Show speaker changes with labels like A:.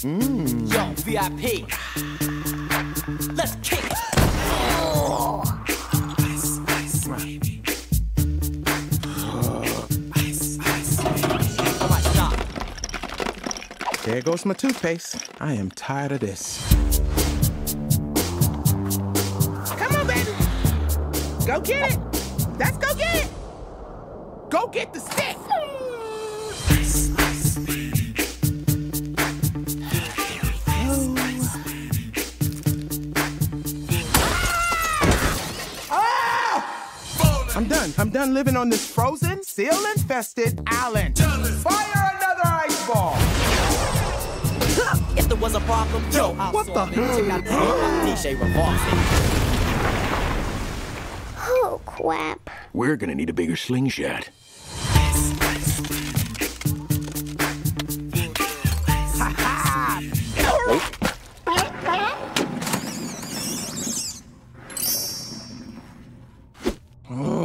A: Mm. Yo, VIP. Let's kick. Oh. Ice, ice, baby. ice, ice, baby. All right, stop.
B: There goes my toothpaste. I am tired of this. Come on, baby. Go get it. Let's go get it. Go get the stick. I'm done. I'm done living on this frozen, seal infested island. Fire another ice ball.
A: if there was a problem, yo, I'll
B: what the?
A: Check out this cliche revolver.
C: Oh, crap.
D: We're gonna need a bigger slingshot. oh.